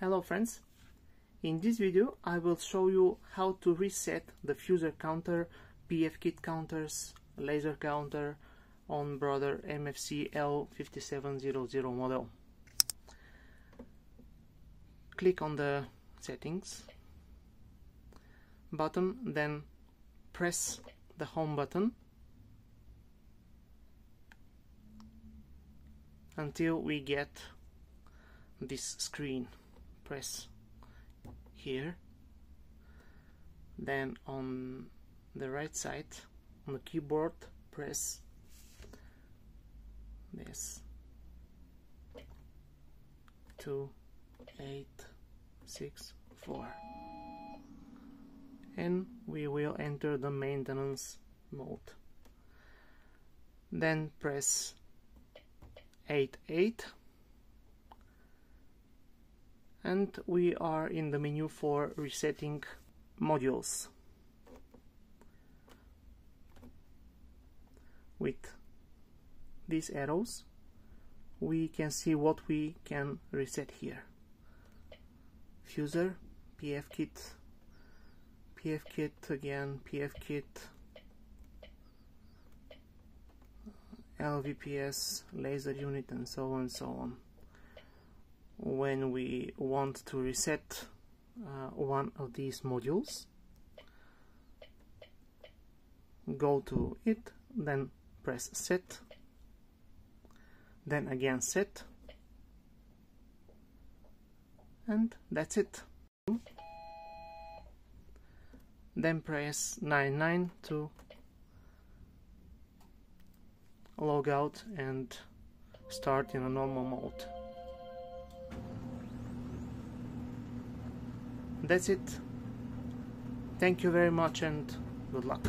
Hello friends, in this video I will show you how to reset the fuser counter, PFKit counters, laser counter on Brother MFC L5700 model. Click on the settings button, then press the home button until we get this screen press here. Then on the right side on the keyboard press this. Two eight six four. And we will enter the maintenance mode. Then press 8 8 and we are in the menu for resetting modules. With these arrows we can see what we can reset here. Fuser pfkit pfkit again pfkit lvps laser unit and so on and so on when we want to reset uh, one of these modules. Go to it then press set. Then again set. And that's it. Then press 99 to log out and start in a normal mode that's it. Thank you very much and good luck